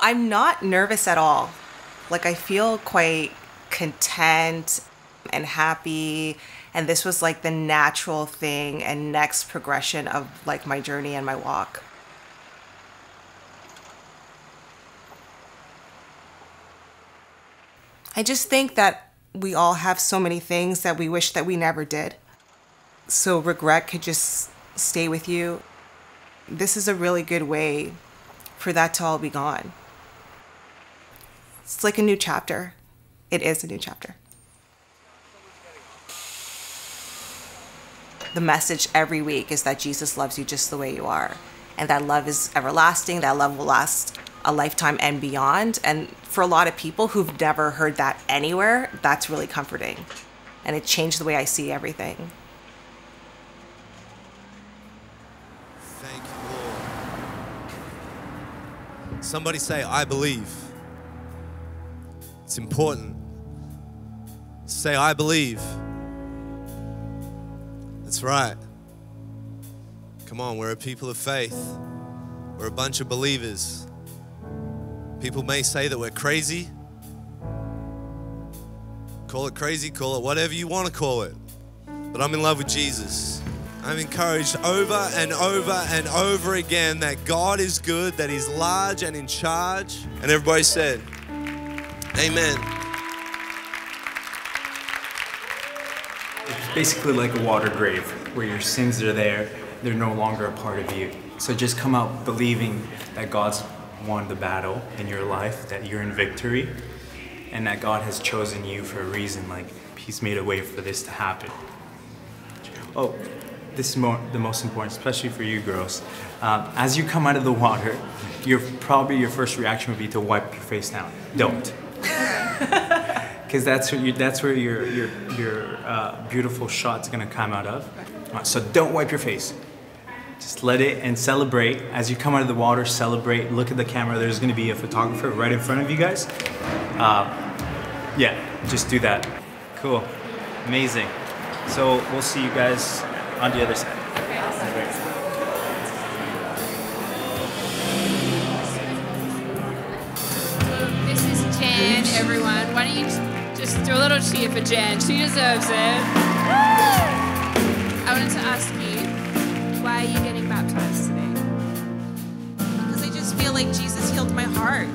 I'm not nervous at all. Like, I feel quite content and happy. And this was like the natural thing and next progression of like my journey and my walk. I just think that we all have so many things that we wish that we never did. So regret could just stay with you. This is a really good way for that to all be gone. It's like a new chapter. It is a new chapter. The message every week is that Jesus loves you just the way you are. And that love is everlasting, that love will last a lifetime and beyond. And for a lot of people who've never heard that anywhere, that's really comforting. And it changed the way I see everything. Thank you, Lord. Somebody say, I believe. It's important. Say, I believe. That's right. Come on, we're a people of faith. We're a bunch of believers. People may say that we're crazy. Call it crazy, call it whatever you want to call it. But I'm in love with Jesus. I'm encouraged over and over and over again that God is good, that He's large and in charge. And everybody said, Amen. It's basically like a water grave where your sins are there, they're no longer a part of you. So just come out believing that God's won the battle in your life, that you're in victory, and that God has chosen you for a reason. Like, He's made a way for this to happen. Oh, this is more, the most important, especially for you girls. Um, as you come out of the water, your probably your first reaction would be to wipe your face down. Don't. Because that's where you, that's where your your your uh, beautiful shot's gonna come out of. Uh, so don't wipe your face. Just let it and celebrate as you come out of the water. Celebrate. Look at the camera. There's gonna be a photographer right in front of you guys. Uh, yeah, just do that. Cool, amazing. So we'll see you guys on the other side. This is Jan, everyone. Why don't you just, do a little cheer for Jan? She deserves it. I wanted to ask you, why are you getting baptized today? Because I just feel like Jesus healed my heart.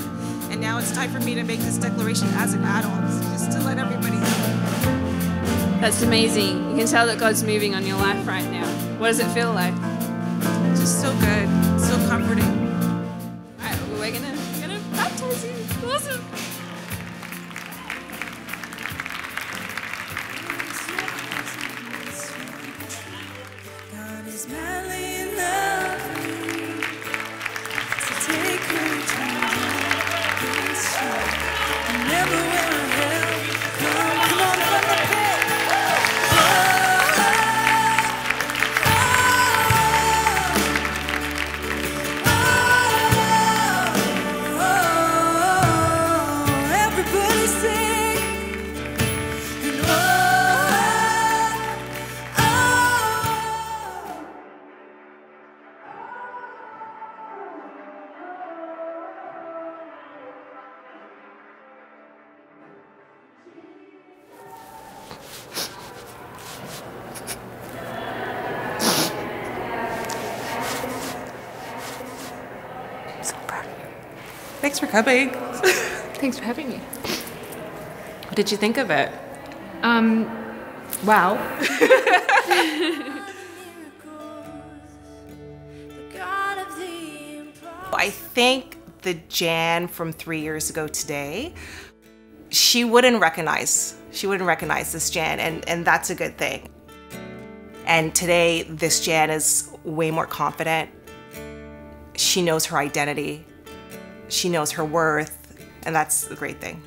And now it's time for me to make this declaration as an adult, just to let everybody know. That's amazing. You can tell that God's moving on your life right now. What does it feel like? It's just so good, so comforting. All right, well, we're gonna, we're gonna baptize you. Awesome. God Thanks for coming. Thanks for having me. What did you think of it? Um, wow. God of the impossible. I think the Jan from three years ago today, she wouldn't recognize. She wouldn't recognize this Jan, and, and that's a good thing. And today, this Jan is way more confident. She knows her identity. She knows her worth, and that's a great thing.